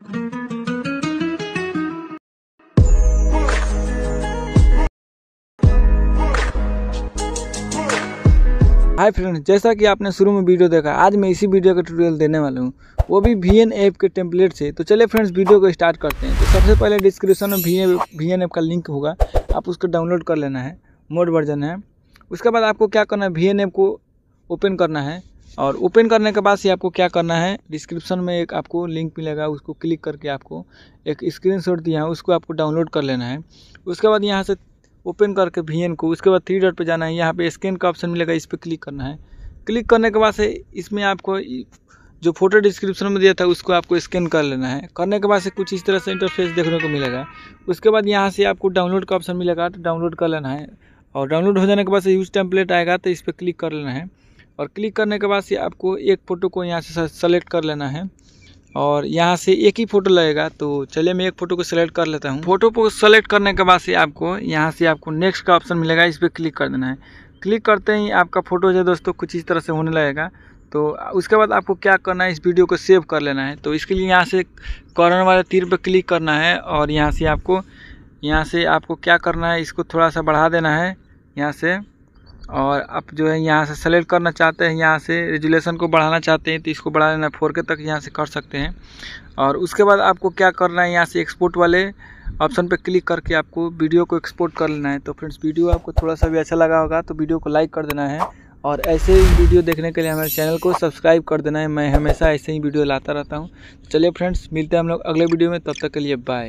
Hi friend जैसा कि आपने शुरू में वीडियो देखा, आज मैं इसी वीडियो का ट्यूटोरियल देने वाला हूँ। वो भी वी एन ऐप के टेम्पलेट से। तो चलिए फ्रेंड्स वीडियो को स्टार्ट करते हैं। तो सबसे पहले डिस्क्रिप्शन में वी एन ऐप का लिंक होगा। आप उसको डाउनलोड कर लेना है मोड वर्जन है। उसके बाद आपको क्या करना है वी एन ऐप को ओपन करना है। और ओपन करने के बाद से आपको क्या करना है डिस्क्रिप्शन में एक आपको लिंक मिलेगा, उसको क्लिक करके आपको एक स्क्रीनशॉट दिया है, उसको आपको डाउनलोड कर लेना है। उसके बाद यहाँ से ओपन करके वी को, उसके बाद थ्री डॉट पे जाना है, यहाँ पे स्कैन का ऑप्शन मिलेगा, इस पर क्लिक करना है। क्लिक करने के बाद से इसमें आपको जो फ़ोटो डिस्क्रिप्शन में दिया था, उसको आपको स्कैन कर लेना है। करने के बाद से कुछ इस तरह से इंटरफेस देखने को मिलेगा। उसके बाद यहाँ से आपको डाउनलोड का ऑप्शन मिलेगा तो डाउनलोड कर लेना है। और डाउनलोड हो जाने के बाद से यूज़ टेम्पलेट आएगा तो इस पर क्लिक कर लेना है। और क्लिक करने के बाद से आपको एक फ़ोटो को यहाँ से सेलेक्ट कर लेना है। और यहाँ से एक ही फ़ोटो लगेगा तो चलिए मैं एक फ़ोटो को सिलेक्ट कर लेता हूँ। फ़ोटो को सेलेक्ट करने के बाद से आपको यहाँ से आपको नेक्स्ट का ऑप्शन मिलेगा, इस पर क्लिक कर देना है। क्लिक करते ही आपका फ़ोटो जो दोस्तों, कुछ इस तरह से होने लगेगा। तो उसके बाद आपको क्या करना है, इस वीडियो को सेव कर लेना है। तो इसके लिए यहाँ से कॉर्नर वाले तीर पर क्लिक करना है और यहाँ से आपको, यहाँ से आपको क्या करना है, इसको थोड़ा सा बढ़ा देना है। यहाँ से और आप जो है यहाँ से सेलेक्ट करना चाहते हैं, यहाँ से रेजुलेशन को बढ़ाना चाहते हैं तो इसको बढ़ा लेना फोर के तक यहाँ से कर सकते हैं। और उसके बाद आपको क्या करना है, यहाँ से एक्सपोर्ट वाले ऑप्शन पर क्लिक करके आपको वीडियो को एक्सपोर्ट कर लेना है। तो फ्रेंड्स वीडियो आपको थोड़ा सा भी अच्छा लगा होगा तो वीडियो को लाइक कर देना है। और ऐसे ही वीडियो देखने के लिए हमारे चैनल को सब्सक्राइब कर देना है। मैं हमेशा ऐसे ही वीडियो लाता रहता हूँ। चलिए फ्रेंड्स मिलते हैं हम लोग अगले वीडियो में, तब तक के लिए बाय